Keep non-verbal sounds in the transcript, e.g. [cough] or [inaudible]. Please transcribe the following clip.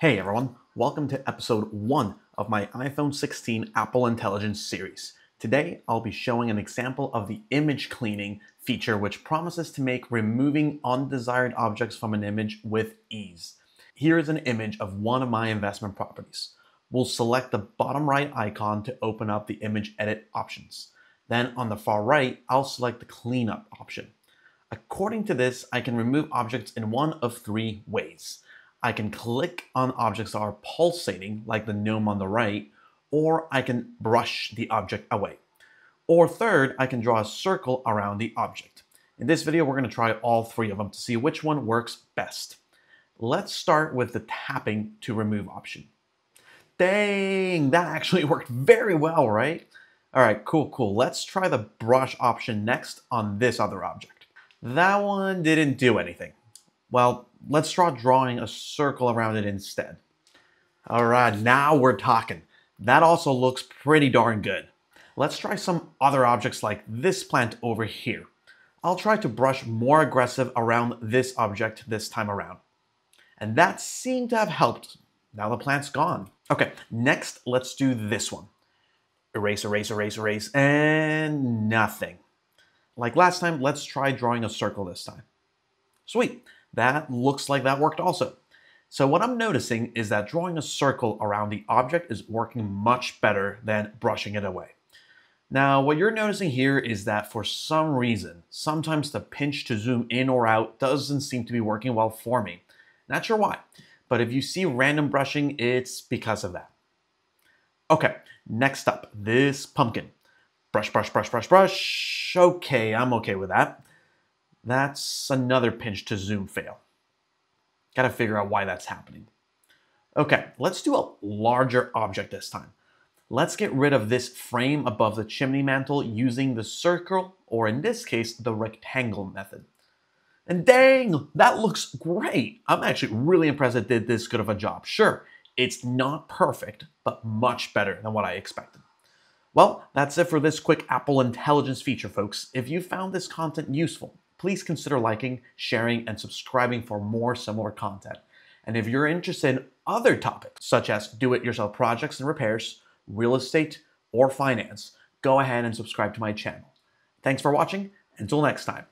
Hey everyone, welcome to episode 1 of my iPhone 16 Apple Intelligence series. Today I'll be showing an example of the image cleaning feature which promises to make removing undesired objects from an image with ease. Here is an image of one of my investment properties. We'll select the bottom right icon to open up the image edit options. Then on the far right, I'll select the cleanup option. According to this, I can remove objects in one of three ways. I can click on objects that are pulsating, like the gnome on the right, or I can brush the object away. Or third, I can draw a circle around the object. In this video, we're going to try all three of them to see which one works best. Let's start with the tapping to remove option. Dang, that [laughs] actually worked very well, right? All right, cool, cool. Let's try the brush option next on this other object. That one didn't do anything. Well, let's try drawing a circle around it instead. All right, now we're talking. That also looks pretty darn good. Let's try some other objects like this plant over here. I'll try to brush more aggressive around this object this time around. And that seemed to have helped. Now the plant's gone. Okay, next let's do this one. Erase, erase, erase, erase, and nothing. Like last time, let's try drawing a circle this time. Sweet. That looks like that worked also. So what I'm noticing is that drawing a circle around the object is working much better than brushing it away. Now, what you're noticing here is that for some reason, sometimes the pinch to zoom in or out doesn't seem to be working well for me. Not sure why, but if you see random brushing, it's because of that. Okay, next up, this pumpkin. Brush, brush, brush, brush, brush. Okay, I'm okay with that. That's another pinch to zoom fail. Got to figure out why that's happening. Okay, let's do a larger object this time. Let's get rid of this frame above the chimney mantle using the circle, or in this case, the rectangle method. And dang, that looks great. I'm actually really impressed it did this good of a job. Sure, it's not perfect, but much better than what I expected. Well, that's it for this quick Apple Intelligence feature, folks. If you found this content useful, please consider liking, sharing, and subscribing for more similar content. And if you're interested in other topics, such as do-it-yourself projects and repairs, real estate, or finance, go ahead and subscribe to my channel. Thanks for watching. Until next time.